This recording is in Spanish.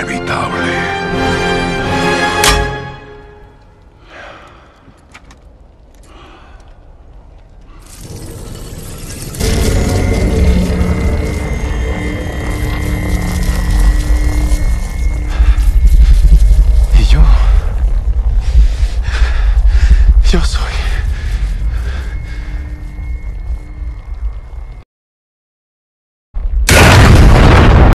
inevitable. ¿Y yo? Yo soy...